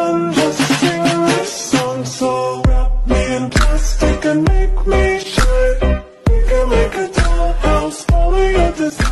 sun, just sing this song So wrap me in plastic and make me shine. We can make a dollhouse, falling your design